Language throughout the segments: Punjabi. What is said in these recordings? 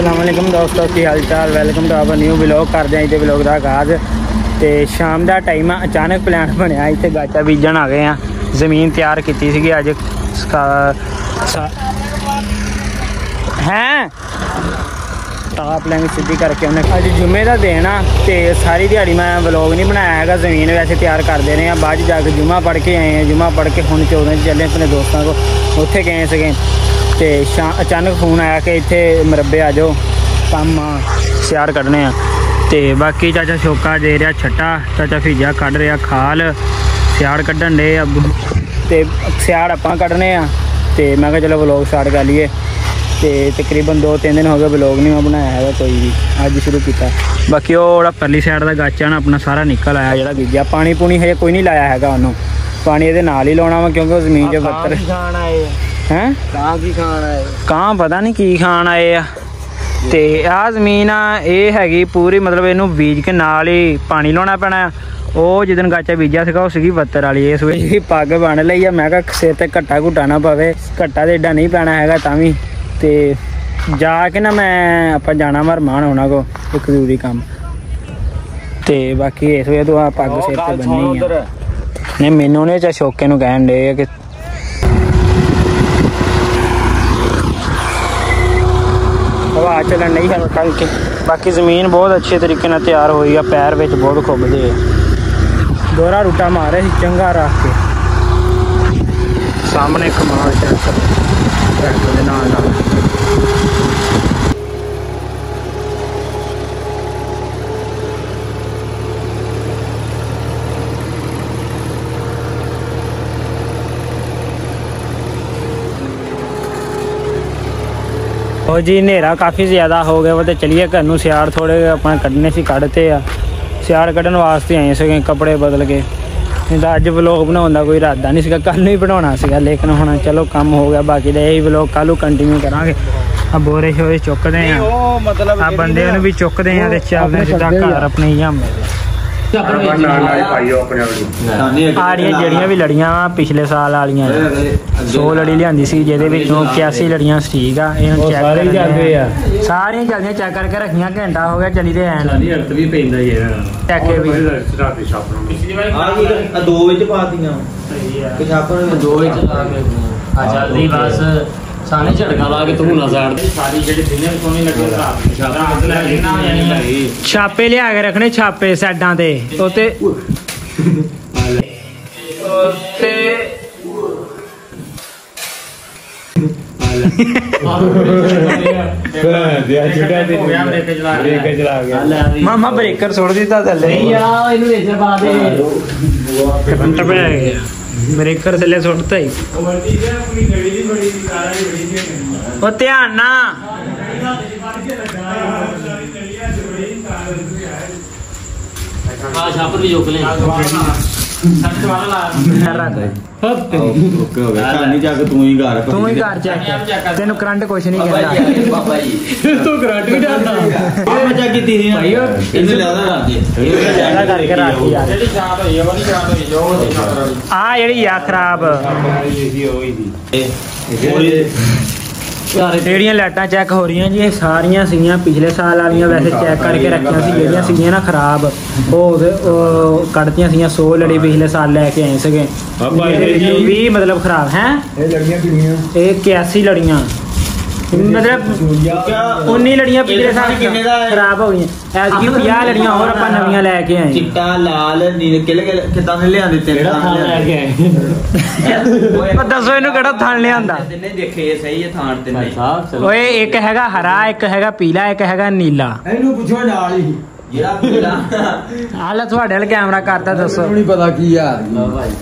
ਅਸਲਾਮ ਦੋਸਤੋ, ਕੀ ਹਾਲ ਚਾਲ? Welcome to our new vlog ਕਰਦੇ ਆਂ ਇਹਦੇ ਵਲੌਗ ਦਾ ਆਗਾਜ਼। ਤੇ ਸ਼ਾਮ ਦਾ ਟਾਈਮ ਆ, ਅਚਾਨਕ ਪਲਾਨ ਬਣਿਆ, ਇੱਥੇ ਗਾਚਾ ਬੀਜਣ ਆ ਗਏ ਆ ਜ਼ਮੀਨ ਤਿਆਰ ਕੀਤੀ ਸੀਗੀ, ਅੱਜ ਹੈ? ਟਾਪ ਲਾਈਨ ਸਿੱਧੀ ਕਰਕੇ ਉਹਨੇ ਅੱਜ ਜੁਮੇ ਦਾ ਦਿਨ ਆ, ਤੇ ਸਾਰੀ ਦਿਹਾੜੀ ਮੈਂ ਵਲੌਗ ਨਹੀਂ ਬਣਾਇਆ ਹੈਗਾ, ਜ਼ਮੀਨ ਵੈਸੇ ਤਿਆਰ ਕਰਦੇ ਰਹੇ ਆ ਬਾਅਦ 'ਚ ਜਾ ਕੇ ਜੁਮਾ ਪੜ ਕੇ ਆਏ ਆ ਜੁਮਾ ਪੜ ਕੇ ਹੁਣ 14 ਚ ਚੱਲੇ ਆਪਣੇ ਦੋਸਤਾਂ ਕੋ ਉੱਥੇ ਗਏ ਸੀਗੇ। ਤੇ ਅਚਾਨਕ ਫੋਨ ਆਇਆ ਕਿ ਇੱਥੇ ਮਰੱਬੇ ਆ ਜਾਓ ਕੰਮ ਸਿਆਰ ਕੱਢਣੇ ਆ। ਤੇ ਬਾਕੀ ਚਾਚਾ ਸ਼ੋਕਾ ਦੇ ਰਿਹਾ ਛੱਟਾ ਚਾਚਾ ਫੀਜਾ ਕੱਢ ਰਿਹਾ ਖਾਲ ਸਿਆੜ ਕੱਢਣ ਦੇ ਆ ਤੇ ਸਿਆੜ ਆਪਾਂ ਕੱਢਣੇ ਆ। ਤੇ ਮੈਂ ਕਿਹਾ ਚਲੋ ਵਲੌਗ ਸਟਾਰਟ ਕਰ ਲਈਏ। ਤੇ ਤਕਰੀਬਨ 2-3 ਦਿਨ ਹੋ ਗਏ ਵਲੌਗ ਨਹੀਂ ਮੈਂ ਬਣਾਇਆ ਹੈਗਾ ਕੋਈ ਵੀ ਅੱਜ ਸ਼ੁਰੂ ਕੀਤਾ। ਬਾਕੀ ਉਹ ਜਿਹੜਾ ਪਰਲੀ ਸਾਈਡ ਦਾ ਗਾਚਾ ਨਾ ਆਪਣਾ ਸਾਰਾ ਨਿਕਲ ਆਇਆ ਜਿਹੜਾ ਬੀਜਿਆ। ਪਾਣੀ ਪੂਣੀ ਹਜੇ ਕੋਈ ਨਹੀਂ ਲਾਇਆ ਹੈਗਾ ਉਹਨੂੰ। ਪਾਣੀ ਇਹਦੇ ਨਾਲ ਹੀ ਲਾਉਣਾ ਵਾ ਕਿਉਂਕਿ ਉਹ ਜ਼ਮੀਨ 'ਚ ਬੱਤਰ ਖਾਣ ਆਏ ਹੈ? ਕਾਂ ਕੀ ਖਾਣ ਆਏ? ਕਾਂ ਪਤਾ ਨਹੀਂ ਕੀ ਖਾਣ ਆਏ ਆ। ਤੇ ਆਹ ਜ਼ਮੀਨ ਆ ਇਹ ਹੈਗੀ ਪੂਰੀ ਮਤਲਬ ਇਹਨੂੰ ਬੀਜ ਕੇ ਨਾਲ ਹੀ ਪਾਣੀ ਲਾਉਣਾ ਪੈਣਾ ਉਹ ਜਿੱਦਨ ਗਾਚਾ ਬੀਜਿਆ ਸੀਗਾ ਉਹ ਸੀਗੀ ਬੱਤਰ ਵਾਲੀ। ਇਸ ਵੇਲੇ ਪੱਗ ਬਣ ਲਈ ਆ। ਮੈਂ ਕਿਹਾ ਸਿਰ ਤੇ ਘੱਟਾ ਘੁੱਟਾ ਨਾ ਪਵੇ ਘੱਟਾ ਤੇ ਏਡਾ ਨਹੀਂ ਪੈਣਾ ਹੈਗਾ ਤਾਂ ਵੀ। ਤੇ ਜਾ ਕੇ ਨਾ ਮੈਂ ਆਪਾਂ ਜਾਣਾ ਮਰਮਾਨ ਉਹਨਾਂ ਕੋ ਇੱਕ ਜ਼ਰੂਰੀ ਕੰਮ। ਤੇ ਬਾਕੀ ਇਸ ਵੇਲੇ ਤੋਂ ਆ ਪੱਗ ਸਿਰ ਤੇ ਬੰਨੀ ਆ। ਨਹੀਂ ਮੈਨੂੰ ਨੇ ਚਾ ਸ਼ੋਕੇ ਨੂੰ ਕਹਿਣ ਦੇ ਕਿ ਹਵਾ ਚੱਲਣ ਨਹੀਂ ਹੈ ਕਰਕੇ ਬਾਕੀ ਜ਼ਮੀਨ ਬਹੁਤ ਅੱਛੇ ਤਰੀਕੇ ਨਾਲ ਤਿਆਰ ਹੋਈ ਆ, ਪੈਰ ਵਿੱਚ ਬਹੁਤ ਖੁੱਬਦੇ ਆ। ਦੋਰਾ ਰੂਟਾ ਮਾਰੇ ਸੀ, ਚੰਗਾ ਰੱਖ ਕੇ। ਸਾਹਮਣੇ ਕਮਾਲ ਟਰੈਕਟਰ ਟਰੈਕਟਰ ਦੇ ਨਾਲ ਨਾਲ। ਹੋ ਜੀ ਹਨੇਰਾ ਕਾਫੀ ਜ਼ਿਆਦਾ ਹੋ ਗਿਆ ਵਾ ਤੇ ਚਲੀਏ ਘਰ ਨੂੰ ਸਿਆੜ ਥੋੜੇ ਆਪਾਂ ਕੱਢਨੇ ਸੀ ਕੱਢਤੇ ਆ। ਸਿਆੜ ਕੱਢਣ ਵਾਸਤੇ ਆਏ ਸੀਗੇ ਕੱਪੜੇ ਬਦਲ ਕੇ। ਨਹੀਂ ਤਾਂ ਅੱਜ ਵਲੌਗ ਬਣਾਉਣ ਦਾ ਕੋਈ ਇਰਾਦਾ ਨਹੀਂ ਸੀਗਾ ਕੱਲ ਨੂੰ ਹੀ ਬਣਾਉਣਾ ਸੀਗਾ ਲੇਕਿਨ ਹੁਣ ਚਲੋ ਕੰਮ ਹੋ ਗਿਆ ਬਾਕੀ ਦੇ ਇਹੀ ਵਲੌਗ ਕੱਲ ਨੂੰ ਕੰਟੀਨਿਊ ਕਰਾਂਗੇ। ਆ ਬੋਰੇ ਸ਼ੋਰੇ ਚੁੱਕਦੇ ਆ। ਉਹ ਮਤਲਬ ਆ ਬੰਦਿਆਂ ਨੂੰ ਵੀ ਚੁੱਕਦੇ ਆ ਤੇ ਚੱਲਦੇ ਸਿੱਧਾ ਘਰ ਆਪਣੇ ਆੜੀਆਂ ਜਿਹੜੀਆਂ ਵੀ ਲੜੀਆਂ ਪਿਛਲੇ ਸਾਲ ਵਾਲੀਆਂ 100 ਲੜੀ ਲਿਆਂਦੀ ਸੀ ਜਿਹਦੇ ਵਿੱਚੋਂ 81 ਲੜੀਆਂ ਠੀਕ ਆ ਇਹ ਹੁਣ ਚੈੱਕ ਸਾਰੇ ਚੱਲਦੇ ਆ। ਸਾਰੀਆਂ ਚੱਲਦੀਆਂ ਚੈੱਕ ਕਰਕੇ ਰੱਖੀਆਂ ਘੰਟਾ ਹੋ ਗਿਆ ਚਲੀ ਤੇ ਐਨ। ਸਾਡੀ ਅਰਥ ਵੀ ਪੈਂਦਾ ਹੀ ਹੈ ਚੈੱਕ ਵੀ। ਰਾਤੀ ਛਾਪ ਨੂੰ। ਆ ਕੀ ਆ ਦੋ ਵਿੱਚ ਪਾਤੀਆਂ ਪਿਛਾਪਣ ਵਿੱਚ ਦੋ ਵਿੱਚ ਲਾ ਕੇ ਆ ਜਲਦੀ ਬਸ। ਸਾਨੇ ਝੜਕਾ ਲਾ ਕੇ ਤੂੰ ਨਾ ਸਾੜ ਦੇ। ਸਾਰੀ ਜਿਹੜੀ ਦਿਨੇ ਸੋਹਣੀ ਲੱਗੇ ਰਾਤ ਨੂੰ ਛਾਪਾ ਮਤਲਬ ਇਹ ਨਾ ਨਹੀਂ ਛਾਪੇ ਲਿਆ ਕੇ ਰੱਖਣੇ ਛਾਪੇ ਸਾਈਡਾਂ ਤੇ। ਉਤੇ ਮਾਮਾ ਬ੍ਰੇਕਰ ਸੁੱਟ ਦਿੱਤਾ ਥੱਲੇ। ਆ ਇਹਨੂੰ ਵਿੱਚ ਪਾ ਦੇ। ਘੰਟਾ ਪੈ ਗਿਆ। ਬ੍ਰੇਕਰ ਥੱਲੇ ਸੁੱਟਤਾ ਹੀ। ਉਹ ਧਿਆਨ ਨਾ ਆ ਛਾਪਰ ਵੀ ਜੋਕ ਲੈ ਸੱਚ ਵਾਲਾ ਲਾ ਰੱਖ ਓਕੇ। ਹੋ ਗਿਆ ਕਹਾਣੀ ਜਾ ਕੇ ਤੂੰ ਹੀ ਘਰ ਤੂੰ ਹੀ ਘਰ ਚੈੱਕ ਤੈਨੂੰ ਕਰੰਟ ਕੁਛ ਨਹੀਂ ਕਹਿੰਦਾ। ਬਾਬਾ ਜੀ। ਤੂੰ ਕਰੰਟ ਵੀ ਡਰਦਾ ਆ ਮਜਾ ਕੀਤੀ ਸੀ ਭਾਈ ਇਹਨੂੰ ਜ਼ਿਆਦਾ ਰੱਖਦੇ ਜ਼ਿਆਦਾ ਕਰਕੇ ਰੱਖ ਯਾਰ। ਜਿਹੜੀ ਸ਼ਾਟ ਹੋਈ ਆ ਵਾਲੀ ਸ਼ਾਟ ਹੋਈ ਜੋ ਉਹਦੀ ਖਤਰਾ ਆ ਜਿਹੜੀ ਆ ਖਰਾਬ। ਜਿਹੜੀਆਂ ਲਾਈਟਾਂ ਚੈੱਕ ਹੋ ਰਹੀਆਂ ਜੀ ਇਹ ਸਾਰੀਆਂ ਸੀਗੀਆਂ ਪਿਛਲੇ ਸਾਲ ਵਾਲੀਆਂ ਵੈਸੇ ਚੈੱਕ ਕਰਕੇ ਰੱਖੀਆਂ ਸੀ ਜਿਹੜੀਆਂ ਸੀਗੀਆਂ ਨਾ ਖਰਾਬ ਉਹ ਕੱਢਤੀਆਂ ਸੀਗੀਆਂ 100 ਲੜੀ ਪਿਛਲੇ ਸਾਲ ਲੈ ਕੇ ਆਏ ਸੀਗੇ। ਇਹਦੇ ਵਿੱਚੋਂ 20 ਮਤਲਬ ਖਰਾਬ ਹੈ? ਇਹ ਲੜੀਆਂ ਕਿੰਨੀਆਂ? ਇਹ 81 ਲੜੀਆਂ। ਮਤਲਬ 19 ਲੜੀਆਂ ਪਿਛਲੇ ਸਾਲ ਕਿੰਨੇ ਦਾ ਹੈ? ਖਰਾਬ ਹੋ ਗਈਆਂ। ਐਤਕੀ 50 ਲੜੀਆਂ ਹੋਰ ਆਪਾਂ ਨਵੀਆਂ ਲੈ ਕੇ ਆਏ। ਚਿੱਟਾ ਲਾਲ ਨੀਲ ਕਿਲੇ ਕਿਦਾਂ ਦੇ ਲਿਆਂਦੇ ਤੇਰੇ ਜਿਹੜਾ ਥਾਂ ਲੈ ਕੇ ਆਏ? ਉਹ ਦੱਸੋ ਇਹਨੂੰ ਕਿਹੜਾ ਥਣ ਲਿਆਂਦਾ? ਤਿੰਨੇ ਦੇਖੇ ਸਹੀ ਹੈ ਥਾਣ ਤੇ ਭਾਈ ਸਾਹਿਬ ਚਲੋ। ਓਏ ਇੱਕ ਹੈਗਾ ਹਰਾ ਇੱਕ ਹੈਗਾ ਪੀਲਾ ਇੱਕ ਹੈਗਾ ਨੀਲਾ। ਇਹਨੂੰ ਪੁੱਛੋ ਨਾਲ ਹੀ। ਜਿਹੜਾ ਪੀਲਾ। ਹਾਲ ਤੁਹਾਡੇ ਵਾਲ ਕੈਮਰਾ ਕਰਤਾ ਦੱਸੋ। ਨਹੀਂ ਪਤਾ ਕੀ ਆ।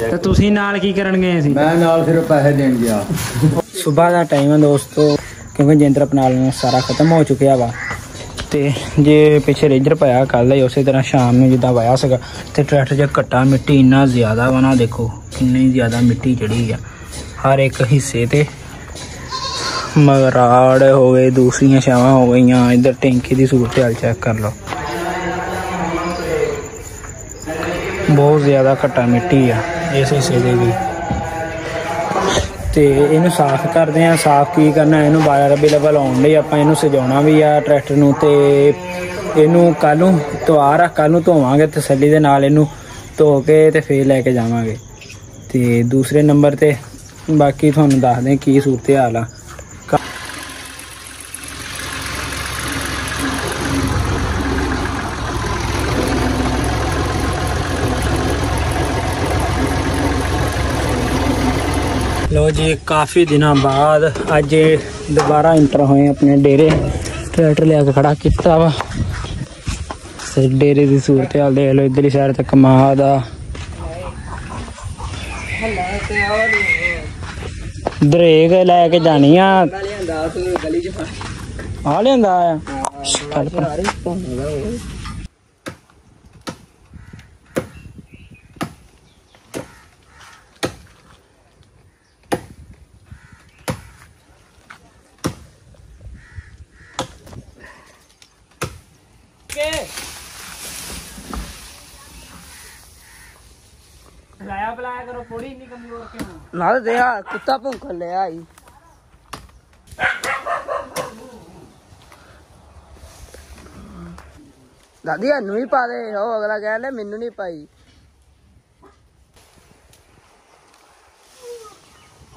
ਤੇ ਤੁਸੀਂ ਨਾਲ ਕੀ ਕਰਨ ਗਏ ਸੀ ਮੈਂ ਨਾਲ ਸਿਰਫ ਪੈਸੇ ਦੇਣ ਗਿਆ। ਸਵੇਰ ਦਾ ਟਾਈਮ ਹੈ ਦੋਸਤੋ। ਕਿਉਂਕਿ ਜੰਤਰ ਪਨਾਲ ਨੂੰ ਸਾਰਾ ਖਤਮ ਹੋ ਚੁੱਕਿਆ ਵਾ। ਤੇ ਜੇ ਪਿੱਛੇ ਰੇਂਜਰ ਪਾਇਆ ਕੱਲ ਹੀ, ਉਸੇ ਤਰ੍ਹਾਂ ਸ਼ਾਮ ਨੂੰ ਜਿੱਦਾਂ ਵਾਇਆ ਸੀਗਾ, ਤੇ ਟਰੈਕਟਰ 'ਚ ਘੱਟਾ ਮਿੱਟੀ ਇੰਨਾ ਜ਼ਿਆਦਾ ਵਾ ਨਾ, ਦੇਖੋ ਕਿੰਨੀ ਜ਼ਿਆਦਾ ਮਿੱਟੀ ਚੜੀ ਆ, ਹਰ ਇੱਕ ਹਿੱਸੇ ਤੇ। ਮਗਰਾੜ ਹੋ ਗਏ, ਦੂਸਰੀਆਂ ਛਾਵਾਂ ਹੋ ਗਈਆਂ, ਇੱਧਰ ਟੈਂਕੀ ਦੀ ਸੂਰਤ ਹਾਲ ਚੈੱਕ ਕਰ ਲਓ। ਬਹੁਤ ਜ਼ਿਆਦਾ ਘੱਟਾ ਮਿੱਟੀ ਆ ਇਸ ਹਿੱਸੇ ਦੇ ਵੀ। ਤੇ ਇਹਨੂੰ ਸਾਫ਼ ਕਰਦੇ ਆ ਸਾਫ਼ ਕੀ ਕਰਨਾ, ਇਹਨੂੰ 12 ਰਬੀ ਲੈਵਲ ਆਉਣ ਲਈ ਆਪਾਂ ਇਹਨੂੰ ਸਜਾਉਣਾ ਵੀ ਆ ਟਰੈਕਟਰ ਨੂੰ ਤੇ ਇਹਨੂੰ ਕੱਲ ਨੂੰ ਤਿਉਹਾਰ ਆ ਕੱਲ ਨੂੰ ਧੋਵਾਂਗੇ ਤਸੱਲੀ ਦੇ ਨਾਲ ਇਹਨੂੰ ਧੋ ਕੇ ਤੇ ਫੇਰ ਲੈ ਕੇ ਜਾਵਾਂਗੇ। ਤੇ ਦੂਸਰੇ ਨੰਬਰ ਤੇ ਬਾਕੀ ਤੁਹਾਨੂੰ ਦੱਸਦੇ ਕੀ ਸੂਰਤ ਹਾਲ ਆ। ਲੋ ਜੀ ਕਾਫੀ ਦਿਨਾਂ ਬਾਅਦ ਅੱਜ ਦੁਬਾਰਾ ਇੰਟਰ ਹੋਏ ਆਪਣੇ ਡੇਰੇ। ਟਰੈਕਟਰ ਲਿਆ ਕੇ ਖੜਾ ਕੀਤਾ ਵਾ। ਤੇ ਡੇਰੇ ਦੀ ਸੂਰਤ ਹਾਲ ਦੇਖ ਲਓ ਇਧਰਲੀ ਸਾਈਡ ਤੇ ਕਮਾਦ ਆ ਦਰੇਕ ਲੈ ਕੇ ਜਾਣੀ ਆ। ਆ। ਲਿਆਂਦਾ ਆ। ਲਾਇਆ ਬਲਾਇਆ ਕਰੋ ਥੋੜੀ ਇੰਨੀ ਕਮਜ਼ੋਰ ਕਿਉਂ ਨਾਲ ਦੇ ਆ, ਕੁੱਤਾ ਭੁੰਖ ਲਿਆ ਆਈ ਦਾਦੀ, ਇਹਨੂੰ ਵੀ ਪਾ ਦੇ, ਉਹ ਅਗਲਾ ਕਹਿ ਲੈ ਮੈਨੂੰ ਨਹੀਂ ਪਾਈ।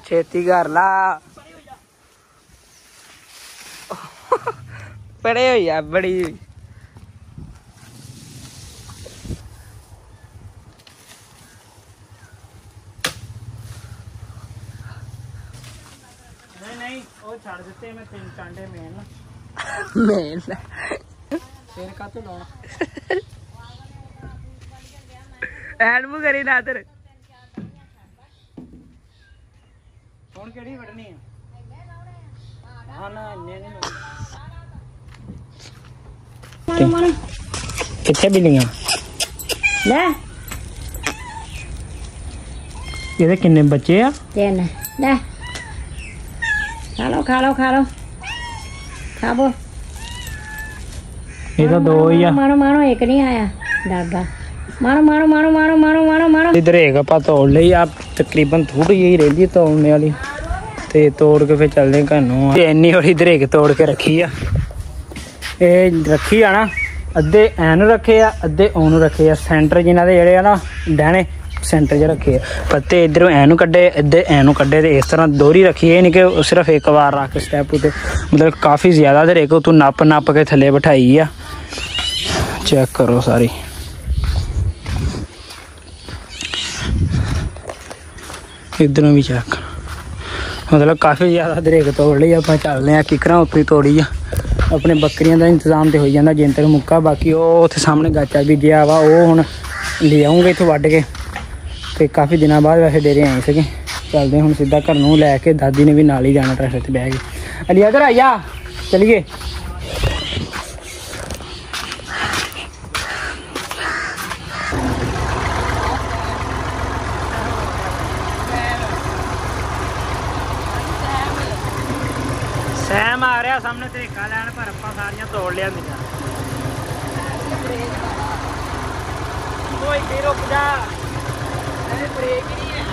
ਛੇਤੀ ਕਰ ਲਾ। ਪੜੇ ਹੋਈ ਆ ਬੜੀ ਨਹੀਂ ਨਹੀਂ ਉਹ ਛੱਡ ਦਿੱਤੇ ਮੈਂ ਤਿੰਨ ਟਾਂਡੇ ਮੇਨ ਮੇਨ ਫੇਰ ਕਾਤੋਂ ਲਾਉਣਾ? ਐਨ ਮੂ ਕਰੀ ਨਾ ਤੇਰੇ। ਹੁਣ ਕਿਹੜੀ ਵੜਨੀ ਆ? ਹਾਂ ਨਾ ਇੰਨੇ ਨਹੀਂ ਕਿੱਥੇ ਬਿਲੀਆਂ? ਲੈ। ਇਹਦੇ ਕਿੰਨੇ ਬੱਚੇ ਆ? ਤਿੰਨ। ਲੈ। ਖਾ ਲਓ ਖਾ ਲਓ ਖਾ ਲਓ ਖਾਬੋ ਇਹ ਤਾਂ ਦੋ ਹੀ ਆ ਮਾਰੋ ਮਾਰੋ ਇੱਕ ਨਹੀਂ ਆਇਆ ਡਾਗਾ ਮਾਰੋ ਮਾਰੋ ਮਾਰੋ ਮਾਰੋ ਮਾਰੋ ਮਾਰੋ ਮਾਰੋ ਇਧਰ ਹੈਗਾ ਆਪਾਂ ਤੋੜ ਲਈ ਆ ਤਕਰੀਬਨ ਥੋੜੀ ਜਿਹੀ ਰਹਿੰਦੀ ਤੋੜਨੇ ਵਾਲੀ ਤੇ ਤੋੜ ਕੇ ਫਿਰ ਚੱਲਦੇ ਘਰ ਨੂੰ ਤੇ ਇੰਨੀ ਵਾਰੀ ਇਧਰ ਇੱਕ ਤੋੜ ਕੇ ਰੱਖੀ ਆ ਇਹ ਰੱਖੀ ਆ ਨਾ ਅੱਧੇ ਐ ਨੂੰ ਰੱਖੇ ਆ ਅੱਧੇ ਨੂੰ ਰੱਖੇ ਆ ਸੈਂਟਰ ਜਿਨ੍ਹਾਂ ਦੇ ਜਿਹੜੇ ਆ ਨਾ ਡਹਿਣੇ ਸੈਂਟਰ 'ਚ ਰੱਖੇ ਆ। ਪੱਤੇ ਇਧਰੋਂ ਐ ਨੂੰ ਕੱਢੇ, ਇੱਧਰ ਐ ਨੂੰ ਕੱਢੇ ਤੇ ਇਸ ਤਰ੍ਹਾਂ ਦੋਹਰੀ ਰੱਖੀ ਇਹ ਨਹੀਂ ਕਿ ਸਿਰਫ ਇੱਕ ਵਾਰ ਰੱਖ ਸਟੈਪ ਉਤੇ। ਮਤਲਬ ਕਾਫੀ ਜ਼ਿਆਦਾ ਤੇ ਇੱਕ ਤੂੰ ਨੱਪ ਨੱਪ ਕੇ ਥੱਲੇ ਬਿਠਾਈ ਆ। ਚੈੱਕ ਕਰੋ ਸਾਰੀ। ਇਧਰੋਂ ਵੀ ਚੈੱਕ। ਮਤਲਬ ਕਾਫੀ ਜ਼ਿਆਦਾ ਦਰੇਕ ਤੋੜ ਲਈ, ਆਪਾਂ ਚੱਲਦੇ ਆ ਕਿਕਰਾਂ ਉੱਤੇ ਤੋੜੀ ਆ। ਆਪਣੇ ਬੱਕਰੀਆਂ ਦਾ ਇੰਤਜ਼ਾਮ ਤੇ ਹੋਈ ਜਾਂਦਾ, ਜਿੰਨ ਤੱਕ ਮੁੱਕਾ, ਬਾਕੀ ਉਹ ਉੱਥੇ ਸਾਹਮਣੇ ਗਾਚਾ ਵੀ ਗਿਆ ਵਾ, ਉਹ ਹੁਣ ਲੈ ਆਉਂਗੇ ਇੱਥੇ ਵੱਢ ਕੇ। ਤੇ ਕਾਫੀ ਦਿਨਾਂ ਬਾਅਦ ਵੈਸੇ ਡੇਰੇ ਆਏ ਸੀਗੇ। ਚੱਲਦੇ ਹੁਣ ਸਿੱਧਾ ਘਰ ਨੂੰ ਲੈ ਕੇ, ਦਾਦੀ ਨੇ ਵੀ ਨਾਲ ਹੀ ਜਾਣਾ ਟਰੈਕਟਰ ਤੇ ਬਹਿ ਕੇ। ਅਲੀ ਇਧਰ ਆਇਆ ਚਲਿਏ। ਸੈਮ ਆ ਰਿਹਾ ਸਾਹਮਣੇ ਤਰੀਕਾ ਲੈਣ, ਪਰ ਆਪਾਂ ਸਾਰੀਆਂ ਤੋੜ ਲਿਆ ਕੋਈ ਤੇ ਰੁਕ ਜਾ।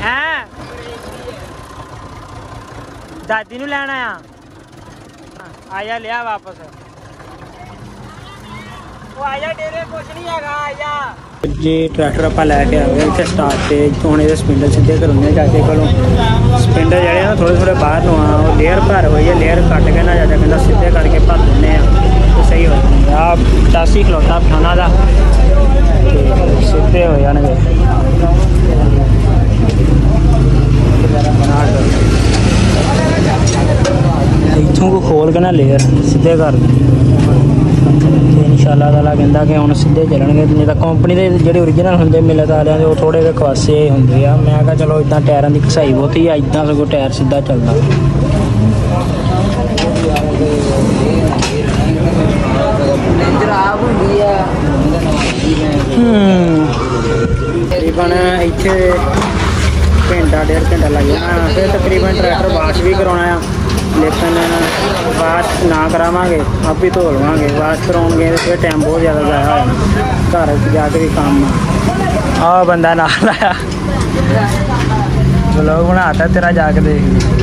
ਹੈ। ਦਾਦੀ ਨੂੰ ਲੈਣ ਆਇਆ। ਆਇਆ, ਲਿਆ ਵਾਪਸ। ਉਹ ਆਇਆ, ਡੇਰੇ ਕੁਛ ਨਹੀਂ ਹੈਗਾ, ਆਇਆ। ਜੇ ਟਰੈਕਟਰ ਆਪਾਂ ਲੈ ਕੇ ਆ ਗਏ ਇੱਥੇ ਸਟਾਰਟ ਤੇ, ਹੁਣ ਇਹਦੇ ਸਪਿੰਡਲ ਸਿੱਧੇ ਕਰਉਂਦੇ ਚਾਚੇ ਕੋਲੋਂ। ਸਪਿੰਡਲ ਜਿਹੜੇ ਆ ਥੋੜੇ ਥੋੜੇ ਬਾਹਰ ਨੂੰ ਆ, ਉਹ ਲੇਅਰ ਭਰ ਹੋਈ ਹੈ ਲੇਅਰ ਕੱਟ ਕੇ ਨਾ ਚਾਚਾ ਕਹਿੰਦਾ ਸਿੱਧੇ ਕਰਕੇ ਭਰ ਦਿੰਦੇ ਆ ਤੇ ਸਹੀ ਹੋ ਜਾਂਦਾ। ਆ ਟਾਸੀ ਖਲੋਤਾ ਫਾਨਾ ਦਾ। ਸਿੱਧੇ ਹੋ ਜਾਣਗੇ। ਇੱਥੋਂ ਕੋ ਖੋਲ ਕੇ ਨਾ ਲੇਅਰ ਸਿੱਧੇ ਕਰ ਇਨਸ਼ਾਅੱਲਾ ਤਾਲਾ ਕਹਿੰਦਾ ਕਿ ਹੁਣ ਸਿੱਧੇ ਚੱਲਣਗੇ ਨਹੀਂ ਤਾਂ ਕੰਪਨੀ ਦੇ ਜਿਹੜੇ ਓਰੀਜਨਲ ਹੁੰਦੇ ਮਿਲਤ ਵਾਲਿਆਂ ਦੇ ਉਹ ਥੋੜੇ ਜਿਹੇ ਖਵਾਸੇ ਹੁੰਦੇ ਆ। ਮੈਂ ਕਿਹਾ ਚਲੋ ਇਦਾਂ ਟਾਇਰਾਂ ਦੀ ਘਸਾਈ ਬਹੁਤੀ ਆ ਇਦਾਂ ਸਗੋਂ ਟਾਇਰ ਸਿੱਧਾ ਚੱਲਦਾ। ਖਰਾਬ ਹੁੰਦੀ ਆ। ਹੂੰ। ਤਕਰੀਬਨ ਇੱਥੇ ਘੰਟਾ, ਡੇਢ ਘੰਟਾ ਲੱਗ ਜਾਣਾ। ਫਿਰ ਤਕਰੀਬਨ ਟਰੈਕਟਰ ਵਾਸ਼ ਵੀ ਕਰਾਉਣਾ ਆ। ਲੇਕਿਨ ਵਾਸ਼ ਨਾ ਕਰਾਵਾਂਗੇ, ਆਪ ਹੀ ਧੋ ਲਵਾਂਗੇ। ਵਾਸ਼ ਕਰਾਉਣਗੇ ਤੇ ਫਿਰ ਟਾਈਮ ਬਹੁਤ ਜ਼ਿਆਦਾ ਜਾਇਆ ਹੋ ਘਰ ਜਾ ਕੇ ਵੀ ਕੰਮ ਆ। ਆਹ ਬੰਦਾ ਨਾਲ ਆਇਆ। ਵਲੋਗ ਬਣਾਤਾ ਤੇਰਾ ਜਾ ਕੇ ਦੇਖ ਕੇਕ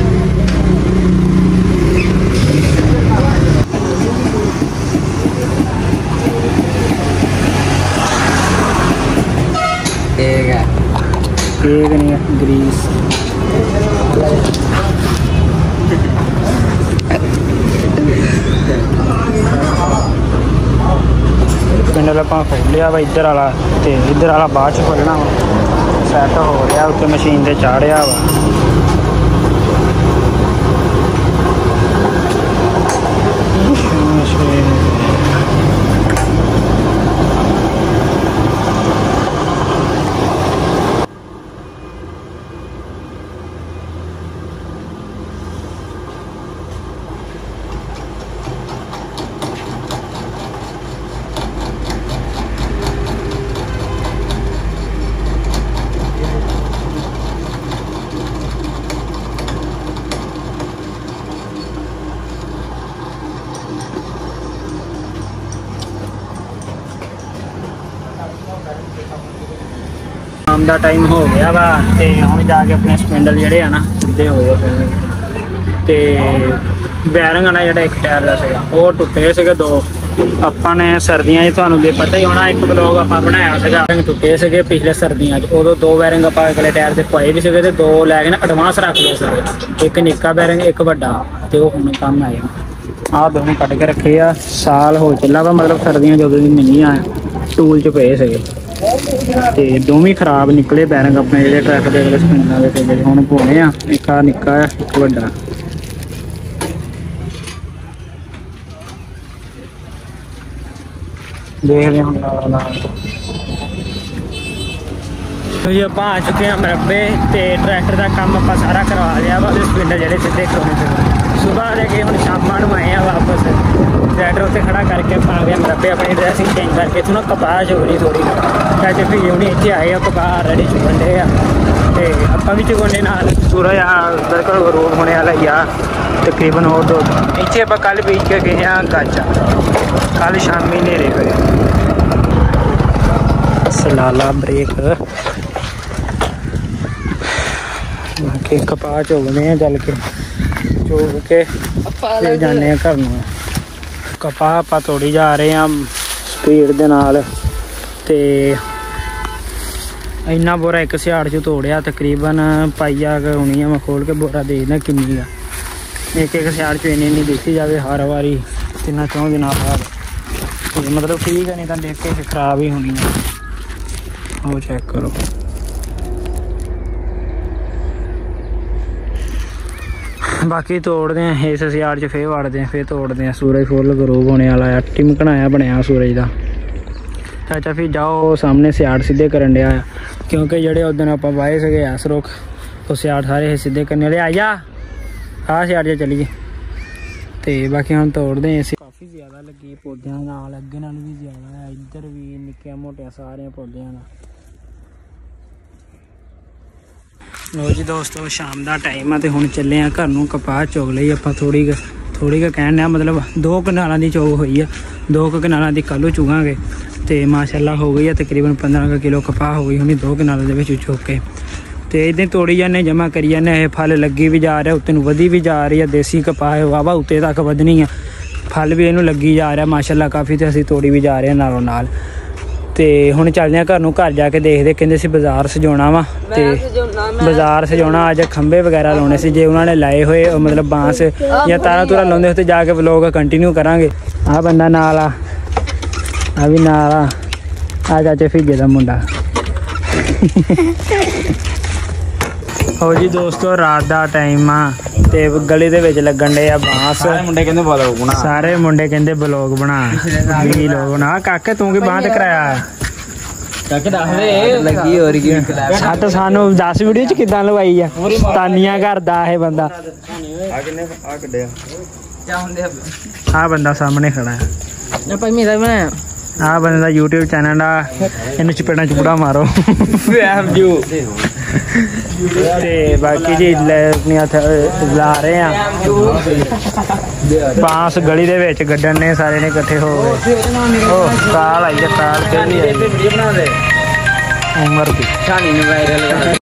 ਨਹੀਂ ਆ, ਗਰੀਸ। ਪਿੰਡ ਆਪਾਂ ਖੋਲ ਵਾ ਇੱਧਰ ਵਾਲਾ ਤੇ ਇੱਧਰ ਵਾਲਾ ਬਾਅਦ ਚ ਖੋਲਣਾ ਵਾ। ਸੈੱਟ ਹੋ ਰਿਹਾ ਉੱਤੇ ਮਸ਼ੀਨ ਤੇ ਚਾੜਿਆ ਵਾ ਸ਼ਾਮ ਦਾ ਟਾਈਮ ਹੋ ਗਿਆ ਵਾ ਤੇ ਹੁਣ ਜਾ ਕੇ ਆਪਣੇ ਸਪਿੰਡਲ ਜਿਹੜੇ ਆ ਨਾ ਸਿੱਧੇ ਹੋਏ ਆ ਤੇ ਬੈਰਿੰਗ ਆ ਨਾ ਜਿਹੜਾ ਇੱਕ ਟਾਇਰ ਦਾ ਸੀਗਾ, ਉਹ ਟੁੱਟੇ ਸੀਗੇ ਦੋ। ਆਪਾਂ ਨੇ ਸਰਦੀਆਂ 'ਚ ਤੁਹਾਨੂੰ ਦੇ ਪਤਾ ਹੀ ਹੋਣਾ, ਇੱਕ ਬਲੌਗ ਆਪਾਂ ਬਣਾਇਆ ਸੀਗਾ। ਬੈਰਿੰਗ ਟੁੱਟੇ ਸੀਗੇ ਪਿਛਲੇ ਸਰਦੀਆਂ 'ਚ। ਉਦੋਂ ਦੋ ਬੈਰਿੰਗ ਆਪਾਂ ਅਗਲੇ ਟਾਇਰ ਦੇ ਪਾਏ ਵੀ ਸੀਗੇ ਤੇ ਦੋ ਲੈ ਕੇ ਨਾ ਐਡਵਾਂਸ ਰੱਖ ਲਏ ਸੀਗੇ। ਇੱਕ ਨਿੱਕਾ ਬੈਰਿੰਗ, ਇੱਕ ਵੱਡਾ ਤੇ ਉਹ ਹੁਣ ਕੰਮ ਆਏ ਆਹ ਦੋਵੇਂ ਕੱਢ ਕੇ ਰੱਖੇ ਆ। ਸਾਲ ਹੋ ਚੱਲਾ ਵਾ, ਮਤਲਬ ਸਰਦੀਆਂ ਜਦੋਂ ਦੀ ਮਹੀਨੀਆਂ ਆ। ਟੂਲ 'ਚ ਪਏ ਸੀਗੇ। ਤੇ ਦੋਵੇਂ ਖਰਾਬ ਨਿਕਲੇ ਬੈਰਿੰਗ ਆਪਣੇ ਜਿਹੜੇ ਟਰੱਕ ਦੇ ਅਗਲੇ ਸਪਿੰਡਾਂ ਦੇ ਤੇ ਹੁਣ ਪਾਉਣੇ ਆ, ਇੱਕ ਆ ਨਿੱਕਾ ਆ, ਇੱਕ ਵੱਡਾ। ਦੇਖਦੇ ਹਾਂ ਹੁਣ ਨਾਲ ਨਾਲ ਜੀ ਆਪਾਂ ਆ ਚੁੱਕੇ ਆ ਮਰੱਬੇ ਤੇ ਟਰੈਕਟਰ ਦਾ ਕੰਮ ਆਪਾਂ ਸਾਰਾ ਕਰਵਾ ਲਿਆ ਵਾ ਸਪਿੰਡਰ ਜਿਹੜੇ ਸਿੱਧੇ ਕਰਾਉਣੇ ਤੇ ਸਵੇਰ ਦੇ ਕੇ ਹੁਣ ਸ਼ਾਮਾਂ ਨੂੰ ਆਏ ਆ ਵਾਪਸ। ਟਰੈਕਟਰ ਉੱਤੇ ਖੜਾ ਕਰਕੇ ਆਪਾਂ ਆ ਗਏ ਮਰੱਬੇ ਆਪਣੀ ਡਰੈਸਿੰਗ ਚੇਂਜ ਕਰਕੇ। ਇਥੋਂ ਨਾ ਕਪਾਹ ਚੁਗਣੀ ਥੋੜੀ ਚਾਚੇ ਵੀ ਹੁਣੀ ਇੱਥੇ ਆਏ ਆ ਕਪਾਹ ਰੈਡੀ ਚੁਗੰਡੇ ਆ। ਤੇ ਆਪਾਂ ਵੀ ਚੁਗੰਡੇ ਨਾਲ। ਸੂਰਜ ਆ ਬਿਲਕੁਲ ਗਰੂਬ ਹੋਣੇ ਵਾਲਾ ਹੀ ਆ। ਤਕਰੀਬਨ ਹੋਰ ਦੋ ਇੱਥੇ ਆਪਾਂ ਕੱਲ ਬੀਜ ਕੇ ਗਏ ਆ ਗਾਚਾ ਕੱਲ ਸ਼ਾਮੀ ਨੇਰੇ ਹੋਏ। ਸਲਾਲਾ ਬ੍ਰੇਕ ਕਿ ਕਪਾਹ ਚੋਗਦੇ ਆ ਚੱਲ ਕੇ। ਚੋਗ ਕੇ ਫਿਰ ਜਾਂਦੇ ਆ ਘਰ ਨੂੰ। ਕਪਾਹ ਆਪਾਂ ਤੋੜੀ ਜਾ ਰਹੇ ਆ ਸਪੀਡ ਦੇ ਨਾਲ ਤੇ ਇੰਨਾ ਬੋਰਾ ਇੱਕ ਸਿਆੜ ਚ ਤੋੜਿਆ, ਤਕਰੀਬਨ ਪਾਈਆ ਕੁ ਹੋਣੀ ਆ, ਮੈਂ ਖੋਲ ਕੇ ਬੋਰਾ ਦੇਖਦਾ ਕਿੰਨੀ ਆ। ਇੱਕ ਇੱਕ ਸਿਆੜ ਚ ਇੰਨੀ ਇੰਨੀ ਦੇਖੀ ਜਾਵੇ ਹਰ ਵਾਰੀ ਤਿੰਨਾਂ ਚੌਂ ਦਿਨਾਂ ਬਾਅਦ ਮਤਲਬ ਠੀਕ ਹੈ ਨਹੀਂ ਤਾਂ ਦੇਖ ਕੇ ਖਰਾਬ ਹੀ ਹੋਣੀ ਆ। ਉਹ ਚੈੱਕ ਕਰੋ। ਬਾਕੀ ਤੋੜਦੇ ਆ, ਇਸ ਸਿਆੜ ਚ ਫੇਰ ਵੜਦੇ ਆ, ਫੇਰ ਤੋੜਦੇ ਆ। ਸੂਰਜ ਫੁੱਲ ਗਰੂਬ ਹੋਣੇ ਵਾਲਾ ਆ ਟਿਮਕਣਾਇਆ ਬਣਿਆ ਸੂਰਜ ਦਾ। ਚਾਚਾ ਫਿਰ ਜਾਓ ਸਾਹਮਣੇ ਸਿਆੜ ਸਿੱਧੇ ਕਰਨ ਡਿਆ ਆ। ਕਿਉਂਕਿ ਜਿਹੜੇ ਉਦੋਂ ਆਪਾਂ ਵਾਏ ਸੀਗੇ ਆਸਰੋਕ ਉਹ ਸਿਆੜ ਸਾਰੇ ਸਿੱਧੇ ਕਰਨ ਵਾਲੇ ਆ। ਜਾ! ਆ ਸਿਆੜ ਜਾ ਚਲੀਏ। ਤੇ ਬਾਕੀ ਹੁਣ ਤੋੜਦੇ ਆ ਅਸੀਂ। ਕਾਫੀ ਜ਼ਿਆਦਾ ਲੱਗੀ ਪੌਦਿਆਂ ਨਾਲ, ਅੱਗੇ ਨਾਲ ਵੀ ਜ਼ਿਆਦਾ ਆ। ਇੱਧਰ ਵੀ ਨਿੱਕੀਆਂ ਮੋਟੀਆਂ ਸਾਰੇ ਪੌਦਿਆਂ ਨਾਲ। ਲੋ ਜੀ ਦੋਸਤੋ, ਸ਼ਾਮ ਦਾ ਟਾਈਮ ਆ ਤੇ ਹੁਣ ਚੱਲੇ ਆ ਘਰ ਨੂੰ ਕਪਾਹ ਚੋਗ ਲਈ। ਆਪਾਂ ਥੋੜੀ ਥੋੜੀ ਕੁ ਕਹਿਣ ਆ ਮਤਲਬ ਦੋ ਕਨਾਲਾਂ ਦੀ ਚੋਗ ਹੋਈ ਆ। ਦੋ ਕੁ ਕਨਾਲਾਂ ਦੀ ਕੱਲੂ ਚੁਗਾਂਗੇ। ਤੇ ਮਾਸ਼ਾਅੱਲਾ ਹੋ ਗਈ ਆ, ਤਕਰੀਬਨ 15 ਕਿਲੋ ਕਪਾਹ ਹੋ ਗਈ ਹੁਣੀ ਦੋ ਕਨਾਲਾਂ ਦੇ ਵਿੱਚ ਚੁੱਕ ਕੇ। ਤੇ ਇਹਦੇ ਤੋੜੀ ਜਾਂਦੇ ਜਮਾ ਕਰੀ ਜਾਂਦੇ, ਇਹ ਫਲ ਲੱਗੀ ਵੀ ਜਾ ਰਿਹਾ, ਉੱਤੇ ਨੂੰ ਵਧੀ ਵੀ ਜਾ ਰਹੀ ਆ, ਦੇਸੀ ਕਪਾਹ ਵਾਵਾ ਉੱਤੇ ਤੱਕ ਵਧਣੀ ਆ। ਫਲ ਵੀ ਇਹਨੂੰ ਲੱਗੀ ਜਾ ਰਿਹਾ, ਮਾਸ਼ਾਅੱਲਾ ਕਾਫੀ ਤੇ ਅਸੀਂ ਤੋੜੀ ਵੀ ਜਾ ਰਹੇ ਹਾਂ ਨਾਲੋਂ ਨਾਲ। ਤੇ ਹੁਣ ਚੱਲਦੇ ਆ ਘਰ ਨੂੰ ਘਰ ਜਾ ਕੇ ਦੇਖਦੇ ਕਹਿੰਦੇ ਸੀ ਬਾਜ਼ਾਰ ਸਜਾਉਣਾ ਵਾ ਤੇ ਬਾਜ਼ਾਰ ਸਜਾਉਣਾ ਅੱਜ ਖੰਬੇ ਵਗੈਰਾ ਲਾਉਣੇ ਸੀ ਜੇ ਉਹਨਾਂ ਨੇ ਲਾਏ ਹੋਏ ਮਤਲਬ ਬਾਂਸ ਜਾਂ ਤਾਰਾ ਤੁਰਾ ਲਾਉਂਦੇ ਉੱਤੇ ਜਾ ਕੇ ਵਲੋਗ ਕੰਟੀਨਿਊ ਕਰਾਂਗੇ। ਆ ਬੰਦਾ ਨਾਲ ਆ ਆ ਵੀ ਨਾਲ ਆ। ਆ ਚਾਚੇ ਫਿੱਗੇ ਦਾ ਮੁੰਡਾ। ਹੋ ਜੀ ਦੋਸਤੋ ਰਾਤ ਦਾ ਟਾਈਮ ਆ ਤੇ ਗਲੀ ਦੇ ਵਿੱਚ ਲੱਗਣ ਦੇ ਆ ਬਾਂਸ। ਸਾਰੇ ਮੁੰਡੇ ਕਹਿੰਦੇ ਬੋਲੋ ਗੁਣਾ ਸਾਰੇ ਮੁੰਡੇ ਕਹਿੰਦੇ ਬਲੌਗ ਬਣਾ। ਵੀ ਲੋਗ ਬਣਾ। ਕਾਕੇ ਤੂੰ ਕੀ ਬਾਂਹ ਤੇ ਕਰਾਇਆ? ਚੱਕ ਦੱਸ ਦੇ। ਲੱਗੀ ਹੋਰ ਕੀ? ਸੱਤ ਸਾਨੂੰ 10 ਵੀਡੀਓ ਚ ਕਿਦਾਂ ਲਵਾਈ ਆ? ਤਾਨੀਆਂ ਕਰਦਾ ਇਹ ਬੰਦਾ। ਆ ਕਿੰਨੇ ਆ ਕੱਢਿਆ ਆ? ਬੰਦਾ ਸਾਹਮਣੇ ਖੜਾ ਹੈ ਆਪਾਂ ਮੇਰਾ ਬਣਾਇਆ। ਆ ਬੰਦੇ ਦਾ YouTube ਚੈਨਲ ਆ। ਇਹਨੂੰ ਚਪੇੜਾਂ ਚਪੜਾ ਮਾਰੋ। ਫੈਮ ਜੂ ਤੇ ਬਾਕੀ ਜੀ ਲੈ ਆਪਣੀ ਹੱਥ ਲਾ ਰਹੇ ਆ। ਬਾਂਸ ਗਲੀ ਦੇ ਵਿੱਚ ਗੱਡਣ ਨੇ ਸਾਰੇ ਨੇ ਇਕੱਠੇ ਹੋ ਗਏ। ਉਹ ਕਾਲ ਆਈ ਹੈ ਕਾਲ ਕਿਹੜੀ ਆਈ ਉਮਰ ਦੀ। ਛਾਣੀ ਨੂੰ ਵਾਇਰਲ